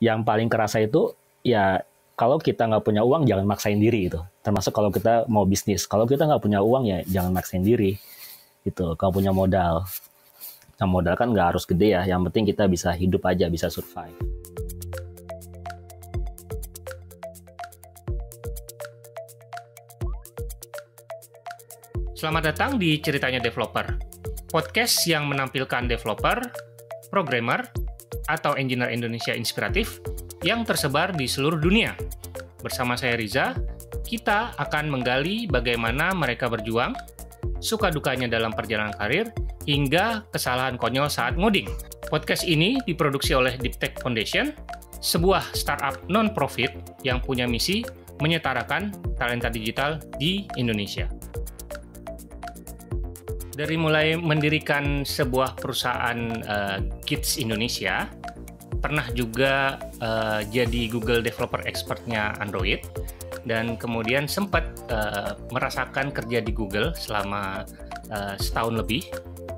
yang paling kerasa itu ya kalau kita nggak punya uang jangan maksain diri itu. Termasuk kalau kita mau bisnis. Kalau kita nggak punya uang ya jangan maksain diri. Itu kalau punya modal. Nah modal kan nggak harus gede ya. Yang penting kita bisa hidup aja, bisa survive. Selamat datang di Ceritanya Developer, podcast yang menampilkan developer, programmer, atau engineer Indonesia inspiratif yang tersebar di seluruh dunia. Bersama saya Riza, kita akan menggali bagaimana mereka berjuang, suka dukanya dalam perjalanan karir, hingga kesalahan konyol saat ngoding. Podcast ini diproduksi oleh Deep Tech Foundation, sebuah startup non-profit yang punya misi menyetarakan talenta digital di Indonesia dari mulai mendirikan sebuah perusahaan uh, Kids Indonesia, pernah juga uh, jadi Google Developer Expertnya Android, dan kemudian sempat uh, merasakan kerja di Google selama uh, setahun lebih,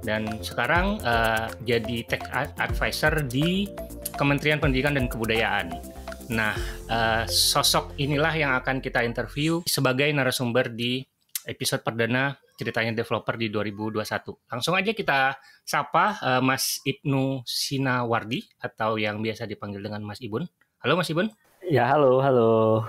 dan sekarang uh, jadi Tech Advisor di Kementerian Pendidikan dan Kebudayaan. Nah, uh, sosok inilah yang akan kita interview sebagai narasumber di episode perdana ceritanya developer di 2021. Langsung aja kita sapa uh, Mas Ibnu Sinawardi atau yang biasa dipanggil dengan Mas Ibun. Halo Mas Ibun. Ya halo halo.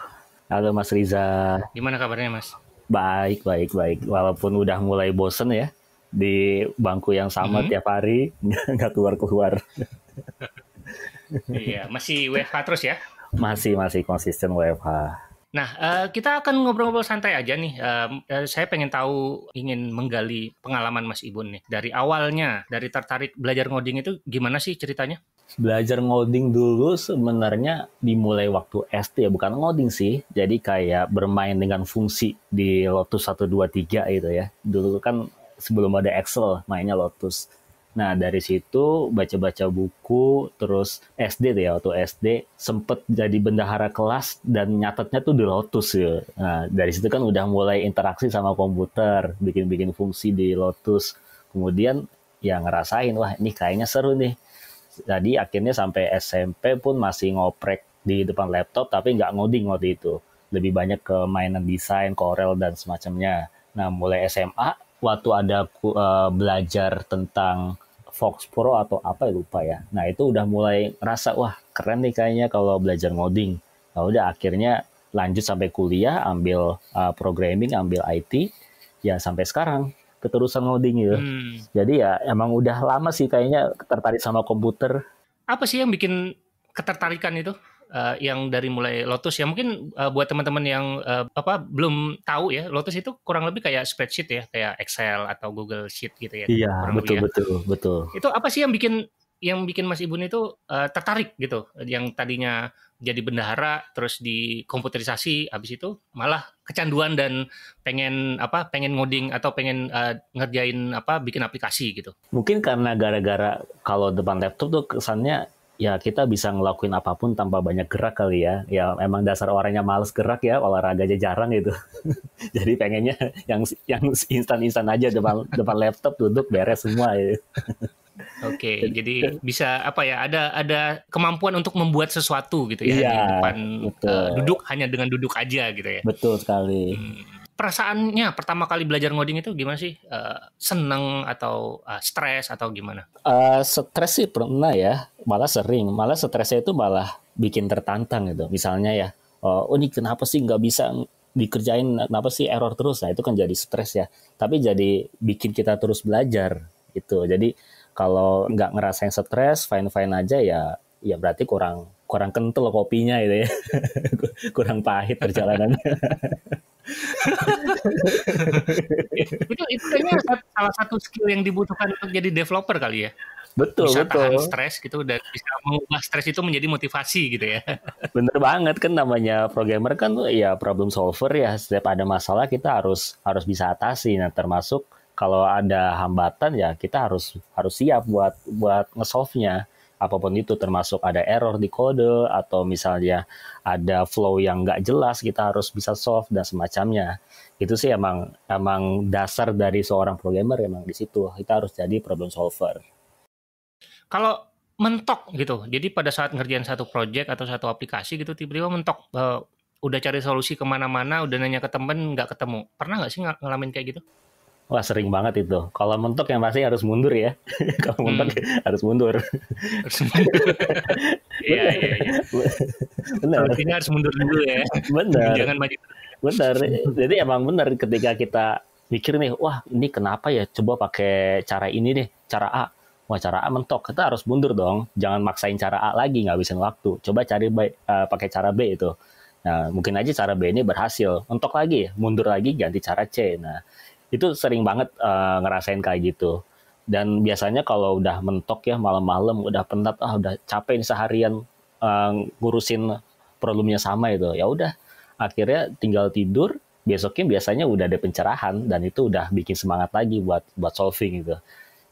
Halo Mas Riza. Gimana kabarnya Mas? Baik baik baik. Walaupun udah mulai bosen ya di bangku yang sama mm -hmm. tiap hari nggak keluar keluar. iya masih WFH terus ya? Masih masih konsisten WFH. Nah, uh, kita akan ngobrol-ngobrol santai aja nih. Uh, saya pengen tahu, ingin menggali pengalaman Mas Ibun nih. Dari awalnya, dari tertarik belajar ngoding itu gimana sih ceritanya? Belajar ngoding dulu sebenarnya dimulai waktu SD ya, bukan ngoding sih. Jadi kayak bermain dengan fungsi di Lotus 123 itu ya. Dulu kan sebelum ada Excel, mainnya Lotus Nah dari situ baca-baca buku, terus SD tuh ya waktu SD sempet jadi bendahara kelas dan nyatetnya tuh di Lotus ya. Nah dari situ kan udah mulai interaksi sama komputer, bikin-bikin fungsi di Lotus. Kemudian ya ngerasain wah ini kayaknya seru nih. Jadi akhirnya sampai SMP pun masih ngoprek di depan laptop tapi nggak ngoding waktu itu. Lebih banyak ke mainan desain, Corel dan semacamnya. Nah mulai SMA waktu ada uh, belajar tentang Fox Pro atau apa ya lupa ya. Nah itu udah mulai rasa wah keren nih kayaknya kalau belajar ngoding. Nah udah akhirnya lanjut sampai kuliah ambil uh, programming, ambil IT, ya sampai sekarang keterusan ngoding gitu. Hmm. Jadi ya emang udah lama sih kayaknya tertarik sama komputer. Apa sih yang bikin ketertarikan itu? Uh, yang dari mulai Lotus ya mungkin uh, buat teman-teman yang uh, apa belum tahu ya Lotus itu kurang lebih kayak spreadsheet ya kayak Excel atau Google Sheet gitu ya. Iya betul ya. betul betul. Itu apa sih yang bikin yang bikin Mas Ibun itu uh, tertarik gitu yang tadinya jadi bendahara terus di komputerisasi habis itu malah kecanduan dan pengen apa pengen ngoding atau pengen uh, ngerjain apa bikin aplikasi gitu. Mungkin karena gara-gara kalau depan laptop tuh kesannya ya kita bisa ngelakuin apa pun tanpa banyak gerak kali ya. Ya emang dasar orangnya males gerak ya, olahraga aja jarang gitu. Jadi pengennya yang yang instan-instan aja depan depan laptop duduk beres semua ya. Oke, jadi bisa apa ya? Ada ada kemampuan untuk membuat sesuatu gitu ya iya, di depan Uh, duduk hanya dengan duduk aja gitu ya. Betul sekali. Hmm perasaannya pertama kali belajar ngoding itu gimana sih? Uh, seneng atau uh, stres atau gimana? Uh, stres sih pernah ya, malah sering. Malah stresnya itu malah bikin tertantang gitu. Misalnya ya, oh ini kenapa sih nggak bisa dikerjain, kenapa sih error terus? Nah itu kan jadi stres ya. Tapi jadi bikin kita terus belajar gitu. Jadi kalau nggak ngerasain stres, fine-fine aja ya, ya berarti kurang kurang kental kopinya gitu ya. kurang pahit perjalanannya. itu itu kayaknya salah satu skill yang dibutuhkan untuk jadi developer kali ya. Betul, bisa betul. tahan stres gitu dan bisa mengubah stres itu menjadi motivasi gitu ya. Bener banget kan namanya programmer kan ya problem solver ya. Setiap ada masalah kita harus harus bisa atasi. Nah termasuk kalau ada hambatan ya kita harus harus siap buat buat ngesolve-nya apa pun itu termasuk ada error di kode atau misalnya ada flow yang nggak jelas kita harus bisa solve dan semacamnya itu sih emang emang dasar dari seorang programmer emang di situ kita harus jadi problem solver kalau mentok gitu. Jadi pada saat ngerjain satu project atau satu aplikasi gitu tiba-tiba mentok uh, udah cari solusi ke mana-mana, udah nanya ke temen nggak ketemu. Pernah nggak sih ng ngalamin kayak gitu? Wah sering banget itu. Kalau mentok yang pasti harus mundur ya. Kalau hmm. mentok harus mundur. Harus mundur. Iya iya iya. Benar. Artinya harus mundur dulu ya. Benar. Jangan maju. Benar. Jadi emang benar ketika kita mikir nih, wah ini kenapa ya? Coba pakai cara ini deh, cara A. Wah cara A mentok, kita harus mundur dong. Jangan maksain cara A lagi, nggak bisa waktu. Coba cari B, uh, pakai cara B itu. Nah mungkin aja cara B ini berhasil. Mentok lagi, mundur lagi, ganti cara C. Nah itu sering banget uh, ngerasain kayak gitu. Dan biasanya kalau udah mentok ya malam-malam udah penat ah udah capek nih seharian uh, ngurusin problemnya sama itu ya udah. Akhirnya tinggal tidur besoknya biasanya udah ada pencerahan dan itu udah bikin semangat lagi buat buat solving itu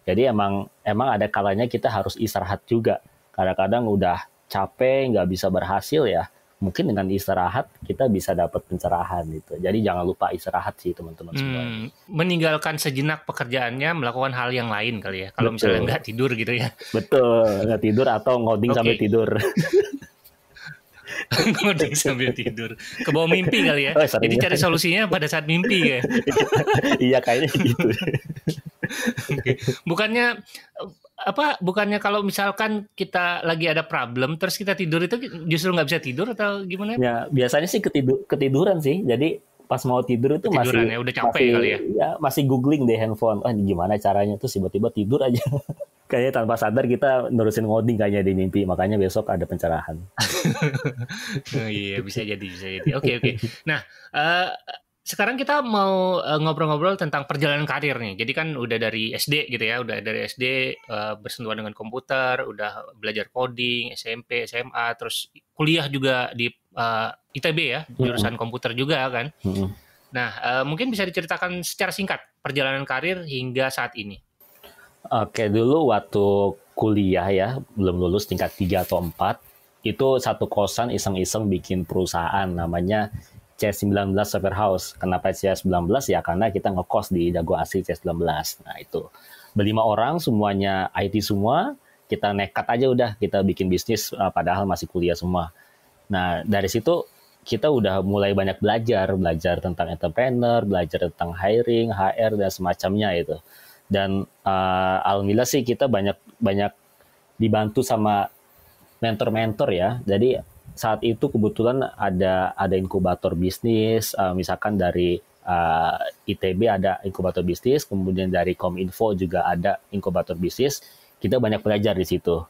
jadi emang emang ada kalanya kita harus istirahat juga. Kadang-kadang udah capek nggak bisa berhasil ya mungkin dengan istirahat kita bisa dapat pencerahan gitu. Jadi jangan lupa istirahat sih teman-teman hmm, semua. Meninggalkan sejenak pekerjaannya, melakukan hal yang lain kali ya. Kalau misalnya nggak tidur gitu ya. Betul, nggak tidur atau ngoding okay. sampai tidur. ngoding sambil tidur. Ke bawah mimpi kali ya. Oh, Jadi cari solusinya pada saat mimpi ya. iya kayaknya gitu. Bukannya apa bukannya kalau misalkan kita lagi ada problem terus kita tidur itu justru nggak bisa tidur atau gimana? Ya biasanya sih ketidur ketiduran sih. Jadi pas mau tidur itu masih ya, udah capek masih, kali ya. ya masih googling deh handphone. Ah gimana caranya tuh tiba-tiba tidur aja. kayaknya tanpa sadar kita nerusin ngoding kayaknya di mimpi makanya besok ada pencerahan. oh, iya bisa jadi bisa jadi. Oke okay, oke. Okay. Nah uh, sekarang kita mau eh, ngobrol-ngobrol tentang perjalanan karir nih. Jadi kan udah dari SD gitu ya, udah dari SD uh, eh, bersentuhan dengan komputer, udah belajar coding, SMP, SMA, terus kuliah juga di uh, eh, ITB ya, jurusan komputer juga kan. Nah, uh, mungkin bisa diceritakan secara singkat perjalanan karir hingga saat ini. Oke, dulu waktu kuliah ya, belum lulus tingkat 3 atau 4, itu satu kosan iseng-iseng bikin perusahaan namanya C19 Software House. Kenapa C19? Ya karena kita ngekos di Dago Asri C19. Nah itu. Berlima orang, semuanya IT semua, kita nekat aja udah, kita bikin bisnis uh, padahal masih kuliah semua. Nah dari situ kita udah mulai banyak belajar, belajar tentang entrepreneur, belajar tentang hiring, HR dan semacamnya itu. Dan uh, alhamdulillah sih kita banyak banyak dibantu sama mentor-mentor ya. Jadi saat itu kebetulan ada ada inkubator bisnis, uh, misalkan dari uh, ITB ada inkubator bisnis, kemudian dari Kominfo juga ada inkubator bisnis. Kita banyak belajar di situ.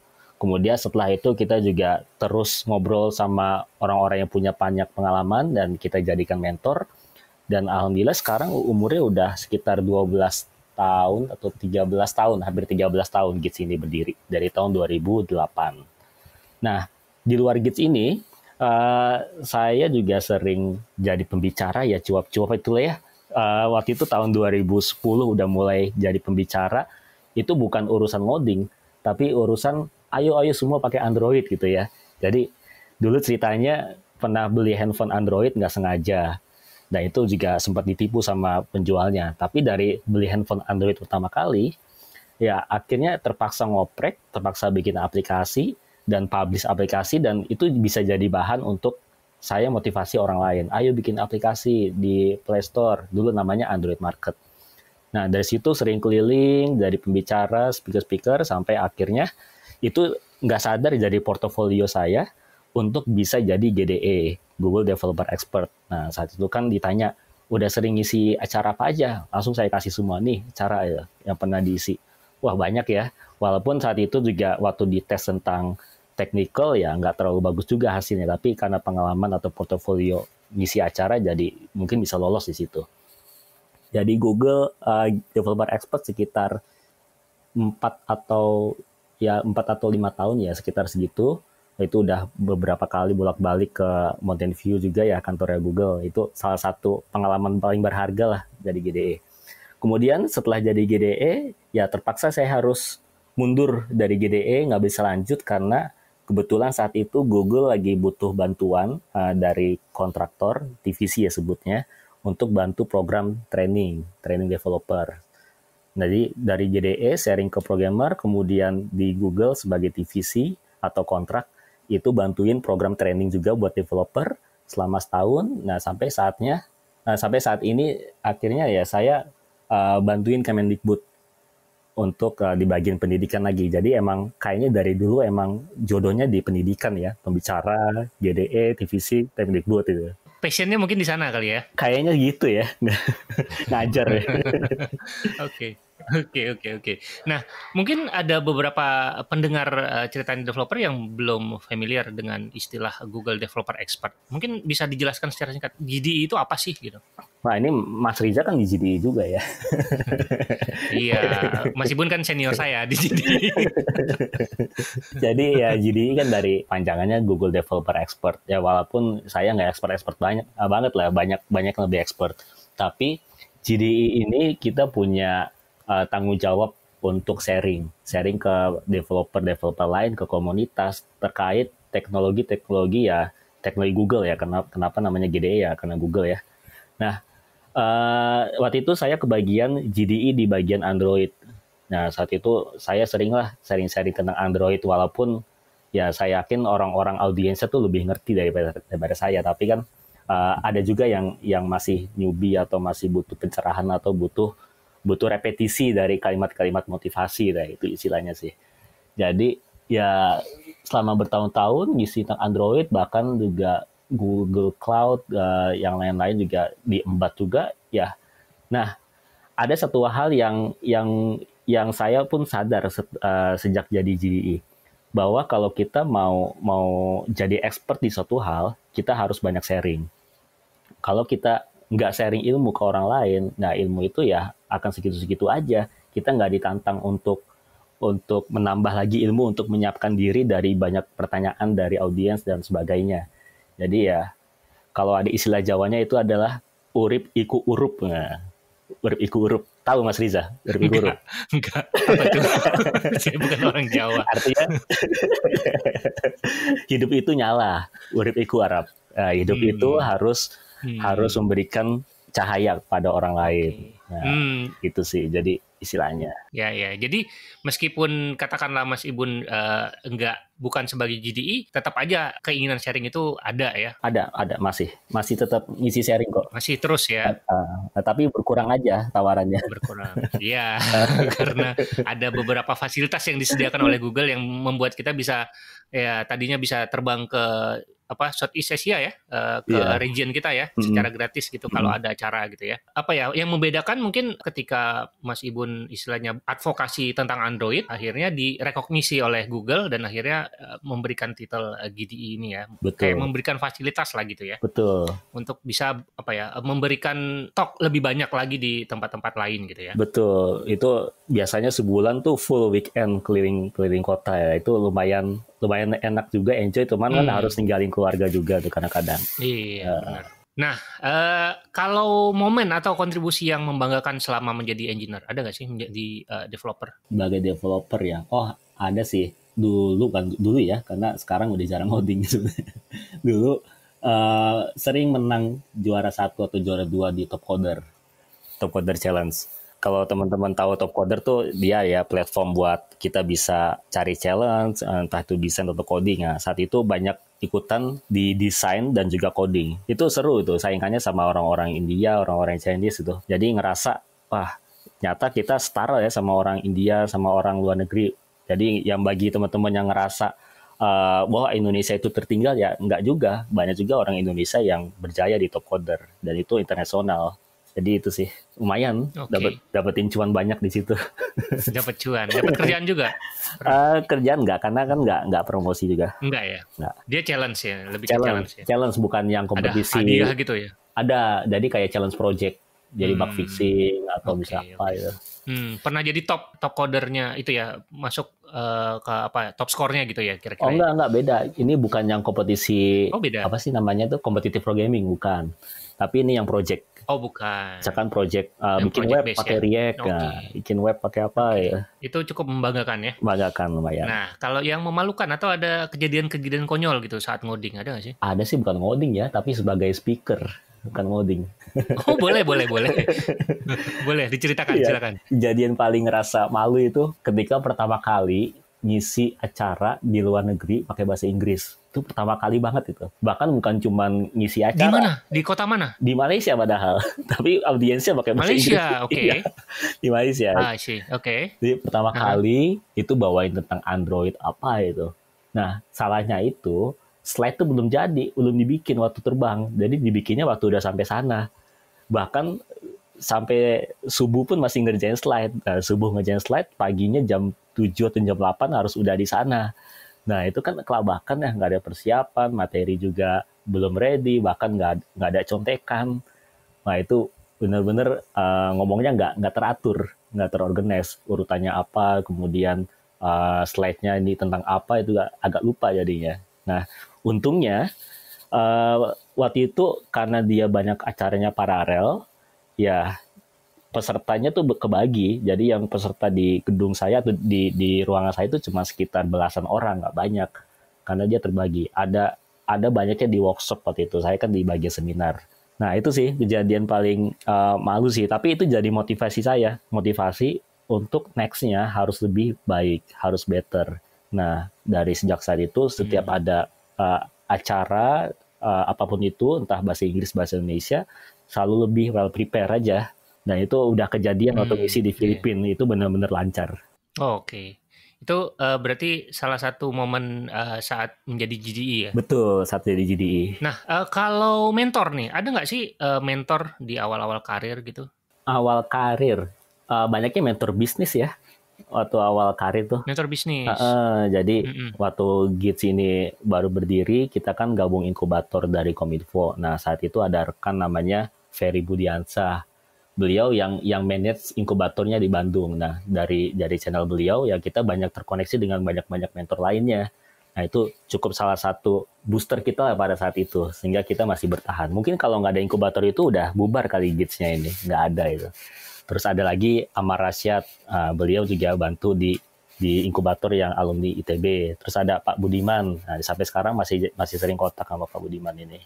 Kemudian setelah itu kita juga terus ngobrol sama orang-orang yang punya banyak pengalaman dan kita jadikan mentor. Dan alhamdulillah sekarang umurnya udah sekitar 12 tahun atau 13 tahun, hampir 13 tahun Gits ini berdiri dari tahun 2008. Nah, di luar Gits ini uh, saya juga sering jadi pembicara ya cuap-cuap itu ya. Uh, waktu itu tahun 2010 udah mulai jadi pembicara. Itu bukan urusan ngoding, tapi urusan ayo ayo semua pakai Android gitu ya. Jadi dulu ceritanya pernah beli handphone Android nggak sengaja. Dan itu juga sempat ditipu sama penjualnya. Tapi dari beli handphone Android pertama kali, ya akhirnya terpaksa ngoprek, terpaksa bikin aplikasi, dan publish aplikasi dan itu bisa jadi bahan untuk saya motivasi orang lain. Ayo bikin aplikasi di Play Store. Dulu namanya Android Market. Nah, dari situ sering keliling, dari pembicara, speaker-speaker, sampai akhirnya itu nggak sadar jadi portofolio saya untuk bisa jadi GDE, Google Developer Expert. Nah, saat itu kan ditanya, udah sering ngisi acara apa aja? Langsung saya kasih semua nih cara ya, yang pernah diisi. Wah, banyak ya. Walaupun saat itu juga waktu dites tentang technical ya nggak terlalu bagus juga hasilnya tapi karena pengalaman atau portofolio ngisi acara jadi mungkin bisa lolos di situ. Jadi Google uh, Developer Expert sekitar 4 atau ya 4 atau lima tahun ya sekitar segitu. Itu udah beberapa kali bolak-balik ke Mountain View juga ya kantornya Google. Itu salah satu pengalaman paling berharga lah jadi GDE. Kemudian setelah jadi GDE ya terpaksa saya harus mundur dari GDE nggak bisa lanjut karena kebetulan saat itu Google lagi butuh bantuan uh, dari kontraktor divisi ya sebutnya untuk bantu program training training developer Jadi dari JDE sharing ke programmer, kemudian di Google sebagai TVC atau kontrak itu bantuin program training juga buat developer selama setahun. Nah sampai saatnya, nah, sampai saat ini akhirnya ya saya uh, bantuin Kemendikbud untuk uh, di bagian pendidikan lagi. Jadi emang kayaknya dari dulu emang jodohnya di pendidikan ya, pembicara, JDE, TVC, Kemendikbud itu. Passionnya mungkin di sana kali ya? Kayaknya gitu ya, ngajar ya. Oke. Oke oke oke. Nah mungkin ada beberapa pendengar uh, cerita developer yang belum familiar dengan istilah Google Developer Expert. Mungkin bisa dijelaskan secara singkat GDE itu apa sih gitu? Nah ini Mas Riza kan di GDE juga ya. iya, Mas Ibun kan senior saya di GDE. Jadi ya GDE kan dari panjangannya Google Developer Expert ya walaupun saya nggak expert-expert banyak ah, banget lah banyak banyak lebih expert. Tapi GDE ini kita punya uh, tanggung jawab untuk sharing, sharing ke developer-developer lain, ke komunitas terkait teknologi-teknologi ya, teknologi Google ya, kenapa, kenapa namanya GDE ya, karena Google ya. Nah, uh, waktu itu saya kebagian GDE di bagian Android. Nah, saat itu saya seringlah sharing-sharing tentang Android, walaupun ya saya yakin orang-orang audiensnya tuh lebih ngerti daripada, daripada saya, tapi kan uh, ada juga yang yang masih newbie atau masih butuh pencerahan atau butuh butuh repetisi dari kalimat-kalimat motivasi lah itu istilahnya sih. Jadi ya selama bertahun-tahun ngisi tentang Android bahkan juga Google Cloud uh, yang lain-lain juga diembat juga ya. Nah, ada satu hal yang yang yang saya pun sadar se uh, sejak jadi GDE bahwa kalau kita mau mau jadi expert di suatu hal, kita harus banyak sharing. Kalau kita nggak sharing ilmu ke orang lain, nah ilmu itu ya akan segitu-segitu aja. Kita nggak ditantang untuk untuk menambah lagi ilmu untuk menyiapkan diri dari banyak pertanyaan dari audiens dan sebagainya. Jadi ya kalau ada istilah Jawanya itu adalah urip iku urup. Nah, urip iku urup. Tahu Mas Riza? Urip iku urup. Enggak. Tuh? Saya bukan orang Jawa. Artinya hidup itu nyala. Urip iku Arab. Nah, hidup hmm. itu harus hmm. harus memberikan cahaya pada orang lain. Nah, hmm. itu sih. Jadi istilahnya. Ya ya. Jadi meskipun katakanlah Mas Ibun uh, enggak bukan sebagai GDI, tetap aja keinginan sharing itu ada ya. Ada, ada masih. Masih tetap ngisi sharing kok. Masih terus ya. Uh, uh, tapi berkurang aja tawarannya. Berkurang. Iya, karena ada beberapa fasilitas yang disediakan oleh Google yang membuat kita bisa ya tadinya bisa terbang ke apa Southeast Asia ya uh, ke yeah. region kita ya mm-hmm. secara gratis gitu mm-hmm. kalau ada acara gitu ya. Apa ya yang membedakan mungkin ketika Mas Ibun istilahnya advokasi tentang Android akhirnya direkognisi oleh Google dan akhirnya uh, memberikan titel uh, eh, GDE ini ya. Betul. Kayak memberikan fasilitas lah gitu ya. Betul. Untuk bisa apa ya memberikan talk lebih banyak lagi di tempat-tempat lain gitu ya. Betul. Itu biasanya sebulan tuh full weekend keliling keliling kota ya. Itu lumayan lumayan enak juga enjoy teman kan hmm. kan harus ninggalin keluarga juga tuh kadang-kadar. Iya uh, benar. Nah, uh, kalau momen atau kontribusi yang membanggakan selama menjadi engineer, ada nggak sih menjadi uh, developer? Sebagai developer ya, oh ada sih. Dulu kan dulu ya, karena sekarang udah jarang coding gitu. dulu uh, sering menang juara satu atau juara dua di Top Coder, Top Coder Challenge kalau teman-teman tahu Top Coder tuh dia ya platform buat kita bisa cari challenge, entah itu desain atau coding. Nah, saat itu banyak ikutan di desain dan juga coding. Itu seru itu saingannya sama orang-orang India, orang-orang Chinese itu. Jadi ngerasa, wah nyata kita setara ya sama orang India, sama orang luar negeri. Jadi yang bagi teman-teman yang ngerasa uh, bahwa Indonesia itu tertinggal ya enggak juga. Banyak juga orang Indonesia yang berjaya di Top Coder dan itu internasional. Jadi itu sih lumayan okay. dapat dapetin cuan banyak di situ. dapat cuan, dapat kerjaan juga. Uh, kerjaan enggak karena kan enggak enggak promosi juga. Enggak ya. Enggak. Dia challenge ya, lebih challenge, challenge ya. Challenge bukan yang kompetisi. Ada hadiah gitu ya. Ada, jadi kayak challenge project. Jadi hmm. bug fixing atau okay, bisa apa okay. ya. Hmm, pernah jadi top top codernya itu ya masuk uh, ke apa top skornya gitu ya kira-kira. Oh enggak enggak beda. Ini bukan yang kompetisi. Oh beda. Apa sih namanya tuh kompetitif programming bukan. Tapi ini yang project. Oh bukan. Misalkan project uh, bikin project web pakai ya? React, okay. nah, bikin web pakai apa okay. ya? Itu cukup membanggakan ya? Membanggakan lumayan. Nah kalau yang memalukan atau ada kejadian-kejadian konyol gitu saat ngoding ada nggak sih? Ada sih bukan ngoding ya, tapi sebagai speaker. Bukan ngoding. Oh boleh boleh boleh boleh diceritakan Iya. silakan. Kejadian paling ngerasa malu itu ketika pertama kali ngisi acara di luar negeri pakai bahasa Inggris. Itu pertama kali banget itu. Bahkan bukan cuman ngisi Di acara mana? Di kota mana? di Malaysia padahal, tapi audiensnya pakai bahasa Inggris. Malaysia, oke. Iya, di Malaysia. Ah, sih, oke. Jadi pertama Ah. kali itu bawain tentang Android apa itu. Nah, salahnya itu slide itu belum jadi, belum dibikin waktu terbang. Jadi dibikinnya waktu udah sampai sana. Bahkan sampai subuh pun masih ngerjain slide. Nah, subuh ngerjain slide, paginya jam 7 atau jam 8 harus udah di sana. Nah, itu kan kelabakan ya, nggak ada persiapan, materi juga belum ready, bahkan nggak nggak ada contekan. Nah, itu bener-bener eh, ngomongnya nggak nggak teratur, nggak terorganize. Urutannya apa, kemudian eh, slide-nya ini tentang apa, itu agak lupa jadinya. Nah, untungnya eh, waktu itu karena dia banyak acaranya paralel, ya pesertanya tuh kebagi. Jadi yang peserta di gedung saya tuh di di ruangan saya itu cuma sekitar belasan orang, nggak banyak. Karena dia terbagi. Ada ada banyaknya di workshop waktu itu. Saya kan di bagian seminar. Nah itu sih kejadian paling uh, malu sih. Tapi itu jadi motivasi saya. Motivasi untuk nextnya harus lebih baik, harus better. Nah dari sejak saat itu setiap ada uh, acara uh, apa pun itu, entah bahasa Inggris bahasa Indonesia, selalu lebih well prepare aja. Nah itu udah kejadian waktu Hmm, ngisi di oke. Filipina itu benar-benar lancar. Oh, Oke. Itu eh, berarti salah satu momen eh, saat menjadi GDE ya. Betul saat jadi GDE. Nah, eh, kalau mentor nih, ada nggak sih eh, mentor di awal-awal karir gitu? Awal karir uh, banyaknya mentor bisnis ya. Waktu awal karir tuh. Mentor bisnis. Uh, jadi Mm-mm. waktu GITS ini baru berdiri, kita kan gabung inkubator dari Kominfo. Nah saat itu ada rekan namanya Ferry Budiansa. Beliau yang yang manage inkubatornya di Bandung. Nah dari dari channel beliau ya kita banyak terkoneksi dengan banyak-banyak mentor lainnya. Nah itu cukup salah satu booster kita lah pada saat itu sehingga kita masih bertahan. Mungkin kalau nggak ada inkubator itu udah bubar kali GITS-nya ini, nggak ada itu. Terus ada lagi Amar Rasyad, uh, beliau juga bantu di di inkubator yang alumni ITB. Terus ada Pak Budiman, nah, sampai sekarang masih masih sering kontak sama Pak Budiman ini.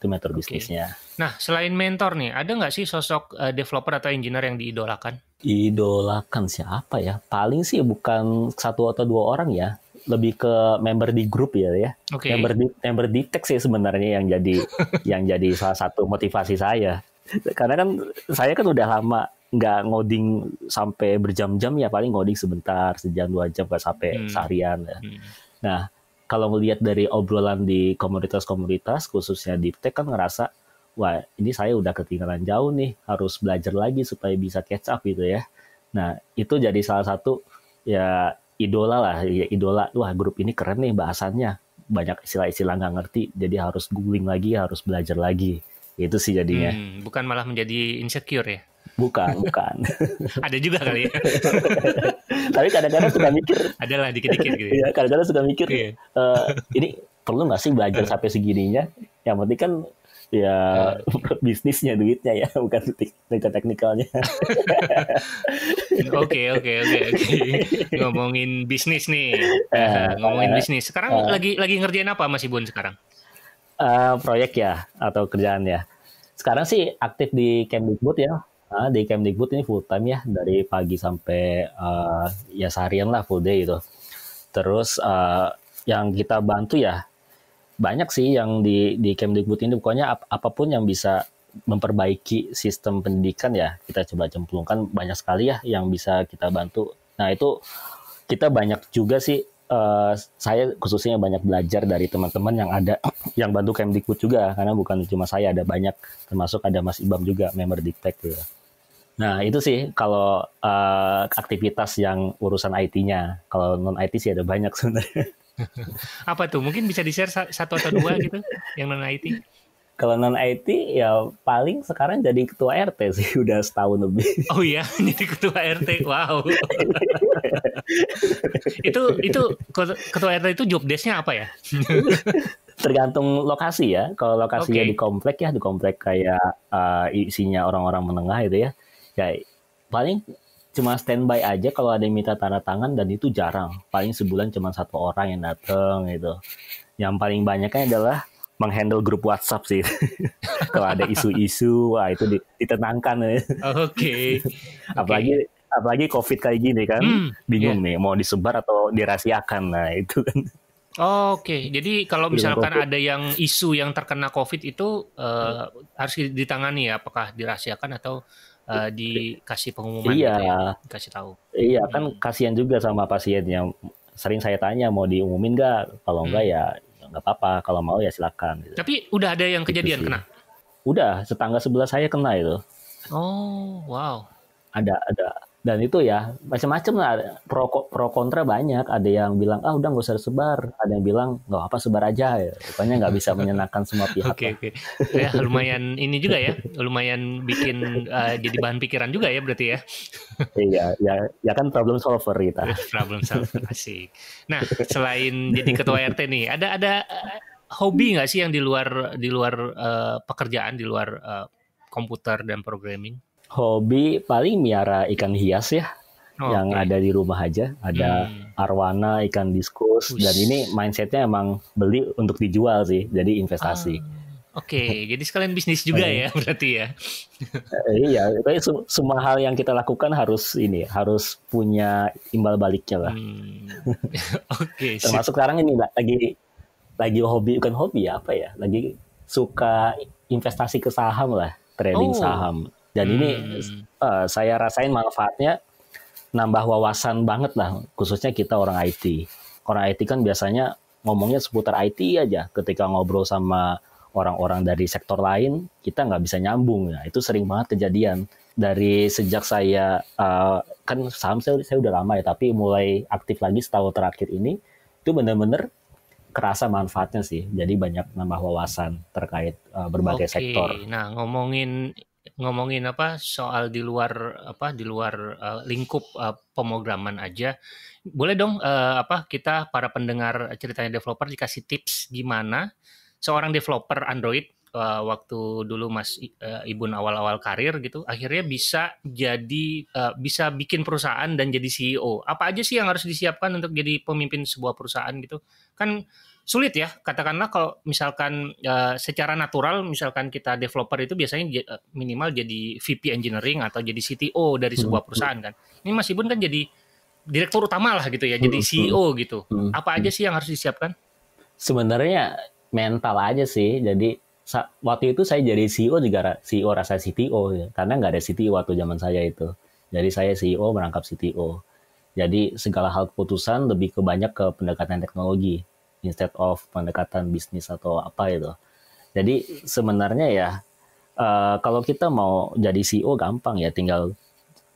Itu mentor Oke. bisnisnya. Nah, selain mentor nih, ada nggak sih sosok eh, developer atau engineer yang diidolakan? Idolakan siapa ya? Paling sih bukan satu atau dua orang ya, lebih ke member di grup ya ya. Oke. Member di member di tech sih sebenarnya yang jadi yang jadi salah satu motivasi saya. Karena kan saya kan udah lama nggak ngoding sampai berjam-jam ya paling ngoding sebentar sejam dua jam nggak sampai Hmm. seharian ya. Hmm. Nah, kalau melihat dari obrolan di komunitas-komunitas, khususnya di tech kan ngerasa, wah ini saya udah ketinggalan jauh nih, harus belajar lagi supaya bisa catch up gitu ya. Nah, itu jadi salah satu ya idola lah, ya idola, wah grup ini keren nih bahasannya. Banyak istilah-istilah nggak ngerti, jadi harus googling lagi, harus belajar lagi. Itu sih jadinya. Hmm, bukan malah menjadi insecure ya? Bukan, bukan. Ada juga kali ya? Tapi kadang-kadang suka mikir, Adalah dikit-dikit gitu. ya kadang-kadang suka mikir, Iya. eh, ini perlu nggak sih belajar sampai segininya? Yang penting kan ya bisnisnya duitnya ya bukan teknik teknikalnya Oke oke oke oke. Ngomongin bisnis nih. Eh, Ngomongin eh, bisnis. Sekarang eh. lagi lagi ngerjain apa Mas Ibun sekarang? Eh, proyek ya atau kerjaan ya. Sekarang sih aktif di Kemdikbud ya. Ah, di Kemdikbud ini full time ya dari pagi sampai eh, ya seharian lah full day itu terus eh, yang kita bantu ya banyak sih yang di di Kemdikbud ini. Pokoknya ap- apa pun yang bisa memperbaiki sistem pendidikan ya kita coba cemplungkan. Banyak sekali ya yang bisa kita bantu. Nah itu kita banyak juga sih eh, saya khususnya banyak belajar dari teman-teman yang ada yang bantu Kemdikbud juga karena bukan cuma saya ada banyak termasuk ada Mas Ibam juga member Diktek gitu. Nah itu sih kalau eh, aktivitas yang urusan IT-nya kalau non IT sih ada banyak sebenarnya. Apa tuh? Mungkin bisa di-share sa- satu atau dua gitu yang non IT. Kalau non IT ya paling sekarang jadi ketua RT sih udah setahun lebih. Oh iya, jadi ketua RT. Wow. itu itu ketua RT itu job desk-nya apa ya? Tergantung lokasi ya. Kalau lokasinya Oke. di komplek ya di komplek kayak eh, isinya orang-orang menengah itu ya. Ya paling cuma standby aja kalau ada yang minta tanda tangan dan itu jarang. Paling sebulan cuma satu orang yang datang gitu. Yang paling banyaknya adalah menghandle grup WhatsApp sih. Kalau ada isu-isu, wah itu ditenangkan. Oke. Okay. apalagi okay. apalagi COVID kayak gini kan, hmm, bingung yeah. nih mau disebar atau dirahasiakan. Nah itu kan. Oh, Oke, okay. jadi kalau misalkan COVID. ada yang isu yang terkena COVID itu uh, harus ditangani ya, apakah dirahasiakan atau uh, dikasih pengumuman? Iya, gitu ya? dikasih tahu. Iya, kan hmm. kasihan juga sama pasiennya. Sering saya tanya mau diumumin nggak? Kalau hmm. enggak ya nggak apa-apa kalau mau ya silakan gitu. tapi udah ada yang gitu kejadian gitu kena udah tetangga sebelah saya kena itu oh wow ada ada dan itu ya macam-macam lah. Pro pro kontra banyak. Ada yang bilang ah udah nggak usah sebar ada yang bilang nggak apa sebar aja. Ya pokoknya nggak bisa menyenangkan semua pihak oke oke. Okay, ya lumayan ini juga ya lumayan bikin uh, jadi bahan pikiran juga ya berarti ya. Iya ya ya kan problem solver kita. Problem solver asik. Nah selain jadi ketua rt nih ada ada uh, hobi nggak sih yang di luar di luar uh, pekerjaan di luar uh, komputer dan programming hobi paling miara ikan hias ya oh, yang okay. ada di rumah aja ada hmm. arwana ikan diskus Ush. dan ini mindsetnya emang beli untuk dijual sih jadi investasi ah. Oke, okay, jadi sekalian bisnis juga ya berarti ya. Eh, iya, semua hal yang kita lakukan harus ini harus punya imbal baliknya lah. Hmm. Oke. Okay, Termasuk sekarang ini lagi lagi hobi bukan hobi ya apa ya? Lagi suka investasi ke saham lah, trading oh. saham. Dan hmm. ini uh, saya rasain manfaatnya nambah wawasan banget lah, khususnya kita orang IT. Orang IT kan biasanya ngomongnya seputar IT aja. Ketika ngobrol sama orang-orang dari sektor lain, kita nggak bisa nyambung. Ya. Itu sering banget kejadian. Dari sejak saya, uh, kan saham saya, saya udah lama ya, tapi mulai aktif lagi setahun terakhir ini, itu benar-benar kerasa manfaatnya sih. Jadi banyak nambah wawasan terkait uh, berbagai okay. sektor. Nah, ngomongin ngomongin apa soal di luar apa di luar uh, lingkup uh, pemrograman aja. Boleh dong uh, apa kita para pendengar ceritanya developer dikasih tips gimana seorang developer Android uh, waktu dulu Mas uh, Ibun awal-awal karir gitu akhirnya bisa jadi uh, bisa bikin perusahaan dan jadi CEO apa aja sih yang harus disiapkan untuk jadi pemimpin sebuah perusahaan gitu? Kan sulit ya katakanlah kalau misalkan uh, secara natural misalkan kita developer itu biasanya uh, minimal jadi VP engineering atau jadi CTO dari sebuah hmm. perusahaan kan ini Mas Ibun kan jadi direktur utama lah gitu ya jadi hmm. CEO gitu hmm. apa aja sih yang harus disiapkan sebenarnya mental aja sih jadi waktu itu saya jadi CEO juga CEO rasa CTO ya. karena nggak ada CTO waktu zaman saya itu jadi saya CEO merangkap CTO jadi segala hal keputusan lebih ke banyak ke pendekatan teknologi instead of pendekatan bisnis atau apa itu. Jadi sebenarnya ya uh, kalau kita mau jadi CEO gampang ya tinggal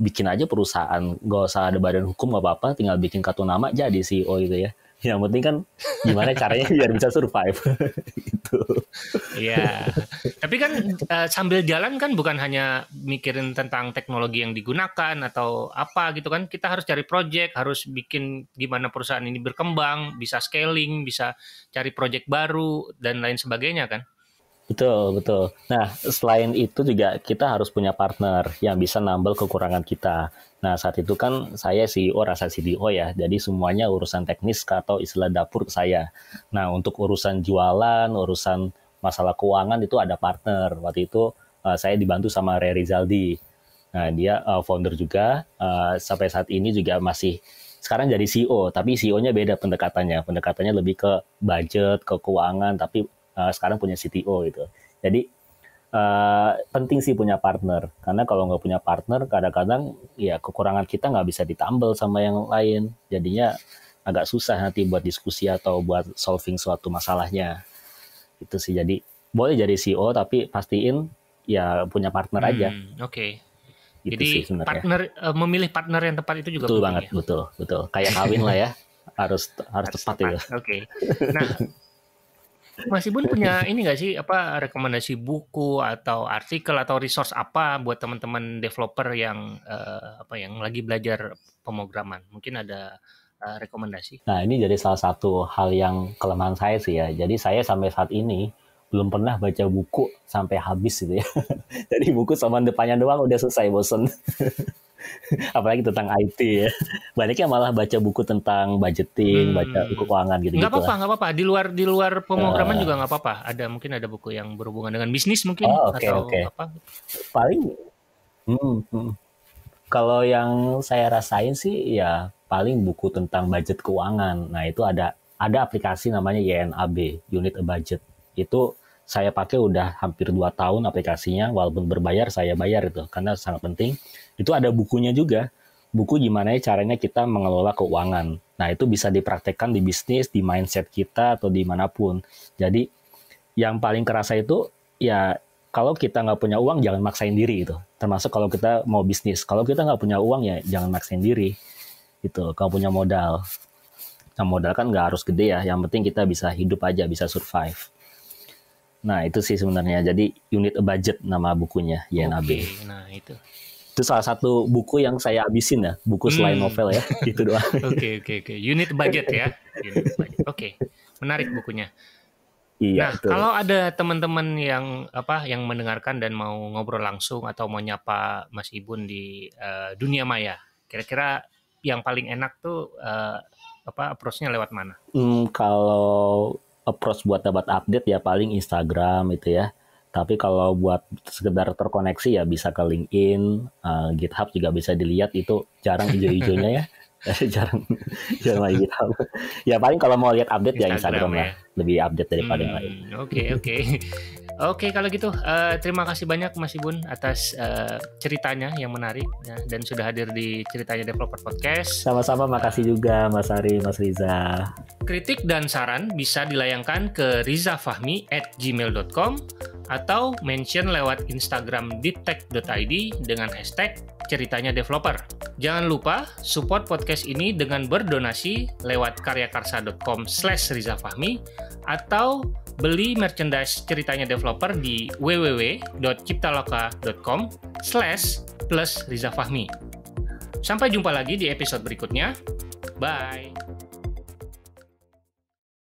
bikin aja perusahaan, gak usah ada badan hukum gak apa-apa, tinggal bikin kartu nama jadi CEO gitu ya. Yang penting kan gimana caranya biar bisa survive gitu. Iya. Tapi kan uh, sambil jalan kan bukan hanya mikirin tentang teknologi yang digunakan atau apa gitu kan. Kita harus cari project, harus bikin gimana perusahaan ini berkembang, bisa scaling, bisa cari project baru dan lain sebagainya kan. Betul, betul. Nah, selain itu juga kita harus punya partner yang bisa nambal kekurangan kita. Nah, saat itu kan saya CEO rasa CDO ya, jadi semuanya urusan teknis atau istilah dapur saya. Nah, untuk urusan jualan, urusan masalah keuangan itu ada partner. Waktu itu uh, saya dibantu sama Ray Rizaldi. Nah, dia uh, founder juga, uh, sampai saat ini juga masih sekarang jadi CEO, tapi CEO-nya beda pendekatannya. Pendekatannya lebih ke budget, ke keuangan, tapi uh, sekarang punya CTO gitu. Jadi uh, penting sih punya partner karena kalau nggak punya partner kadang-kadang ya kekurangan kita nggak bisa ditambal sama yang lain. Jadinya agak susah nanti buat diskusi atau buat solving suatu masalahnya. Itu sih jadi boleh jadi CEO tapi pastiin ya punya partner aja. Hmm, Oke. Okay. Gitu Jadi sih partner uh, memilih partner yang tepat itu juga betul banget, ya? betul, betul. Kayak kawin lah ya, harus harus, harus tepat, tepat itu. Oke. Okay. Nah, Mas Ibun punya ini nggak sih apa rekomendasi buku atau artikel atau resource apa buat teman-teman developer yang uh, apa yang lagi belajar pemrograman? Mungkin ada uh, rekomendasi. Nah, ini jadi salah satu hal yang kelemahan saya sih ya. Jadi saya sampai saat ini belum pernah baca buku sampai habis gitu ya. jadi buku sama depannya doang udah selesai bosen. apalagi tentang IT ya. Banyaknya malah baca buku tentang budgeting, hmm. baca buku keuangan gitu. Nggak apa-apa, nggak apa-apa. Di luar di luar pemrograman uh, juga nggak apa-apa. Ada mungkin ada buku yang berhubungan dengan bisnis mungkin oh, okay, atau okay. apa? Paling, hmm, hmm. kalau yang saya rasain sih ya paling buku tentang budget keuangan. Nah itu ada ada aplikasi namanya YNAB, Unit a Budget. Itu saya pakai udah hampir 2 tahun aplikasinya, walaupun berbayar saya bayar itu, karena sangat penting. Itu ada bukunya juga, buku gimana ya caranya kita mengelola keuangan. Nah itu bisa dipraktekkan di bisnis, di mindset kita, atau di mana pun. Jadi yang paling kerasa itu ya kalau kita nggak punya uang jangan maksain diri itu. Termasuk kalau kita mau bisnis. Kalau kita nggak punya uang ya jangan maksain diri. Itu kalau punya modal. Nah modal kan nggak harus gede ya. Yang penting kita bisa hidup aja, bisa survive. Nah, itu sih sebenarnya. Jadi unit a budget nama bukunya YNAB. Okay, nah, itu. Itu salah satu buku yang saya habisin ya, buku hmm. selain novel ya, gitu doang. Oke, oke, oke. Unit budget ya. Oke. Okay. Menarik bukunya. Iya, nah, betul. kalau ada teman-teman yang apa yang mendengarkan dan mau ngobrol langsung atau mau nyapa Mas Ibun di uh, dunia maya, kira-kira yang paling enak tuh uh, apa approach-nya lewat mana? Hmm, kalau approach buat dapat update ya paling Instagram itu ya. Tapi kalau buat sekedar terkoneksi ya bisa ke LinkedIn, uh, GitHub juga bisa dilihat itu jarang hijau-hijaunya ya. jarang jarang lagi GitHub. ya paling kalau mau lihat update Instagram ya Instagram ya. lah, lebih update daripada hmm, yang lain. Oke okay, oke. Okay. Oke, kalau gitu uh, terima kasih banyak Mas Ibun atas uh, ceritanya yang menarik ya, dan sudah hadir di ceritanya Developer Podcast. Sama-sama, makasih juga Mas Ari, Mas Riza. Kritik dan saran bisa dilayangkan ke rizafahmi at gmail.com atau mention lewat Instagram deeptech.id dengan hashtag ceritanya developer. Jangan lupa support podcast ini dengan berdonasi lewat karyakarsa.com slash rizafahmi atau beli merchandise ceritanya developer di www.ciptaloka.com slash plus Riza Fahmi. Sampai jumpa lagi di episode berikutnya. Bye!